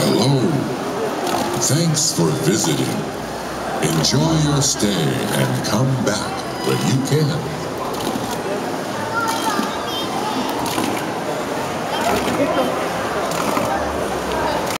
Hello. Thanks for visiting. Enjoy your stay and come back when you can. Thank you.